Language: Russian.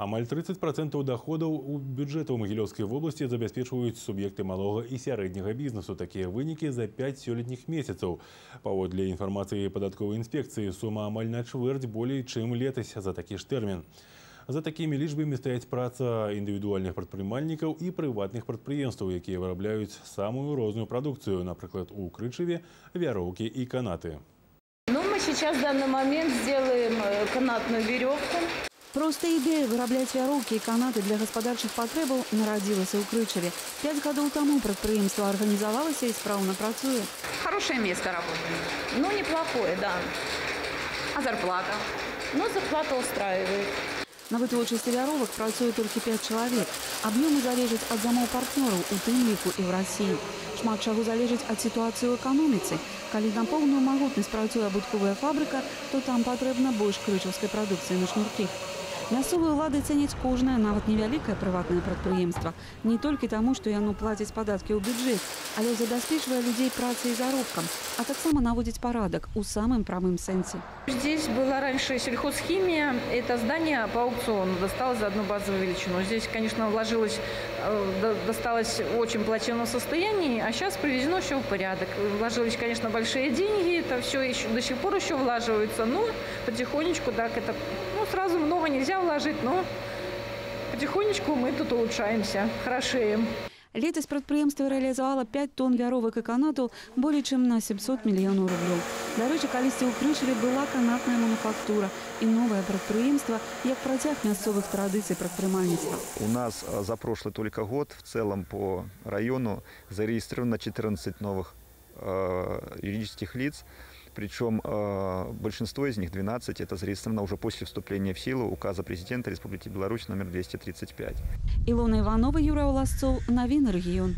Амаль 30% доходаў у бюджэтаў Магілёўскай вобласці забяспечваюць суб'екты малога і сярэдняга бізнесу. Такія вынікі за 5 сёлетніх месяцаў. Паводле інфармацыі падатковай інспекцыі сума амаль на чвэрць болей, чым летась за такі ж тэрмін. За такімі лічбамі стаяць праца індывідуальных прадпрымальнікаў і прыватных прадпрыемстваў, якія вырабляюць самую розную прадукцыю, напрыклад, у крычаве, вяроўкі і канаты. Ну, мы сейчас в данный момент сделаем э, канатную веревку. Проста ідэя вырабляць вяроўкі і канаты для гаспадарчых патрэбаў нарадзілася ў крычаве. Пяць гадоў таму прадпрыемства арганізавалася і спраўна працуе. Хорошее место работы. Ну, неплохое, да. А зарплата? Но зарплата устраивает. На вытворчасці вяровак працуе толькі 5 чалавек. Аб'ёмы залежаць ад замоў партнёраў у тым ліку і ў рассіі. Шмат чаго залежыць ад сітуацыі ў эканоміцы. Калі на поўную магутнасць працуе абутковая фабрыка, то там патрэбна больш крычаўскай прадукцыі на шнуркі. Мясцовыя ўлады цэняць кожнае, нават невялікае прыватнае прадпрыемства. Не толькі таму, што яно плаціць падаткі ў бюджэт, але забяспечвае людзей працай і заробкам, а таксама наводзіць парадак у самым прамым сэнсе. Здесь была раньше сельхозхимия. Это здание по аукциону досталось за одну базовую величину. Здесь, конечно, вложилось, э, до- досталось в очень плачевном состоянии, а сейчас приведено все в порядок. Вложились, конечно, большие деньги, это все еще до сих пор еще влаживается, но потихонечку, так, это, ну, сразу много нельзя вложить, но потихонечку мы тут улучшаемся, хорошеем. Летась прадпрыемства рэалізавала 5 тонн вяровак і канатаў болей чым на 700 мільёнаў рублёў. Дарэчы, калісьці ў крычаве была канатная мануфактура і новае прадпрыемства як працяг мясцовых традыцый прадпрымальніцтва. У нас а, за прошлый только год в целом по району зарегистрировано 14 новых э, юридических лиц. Причем э, большинство из них, 12, это зарегистрировано уже после вступления в силу указа президента Республики Беларусь номер 235. Ілона Іванова, Юрий Оласцоў, навіны рэгіён.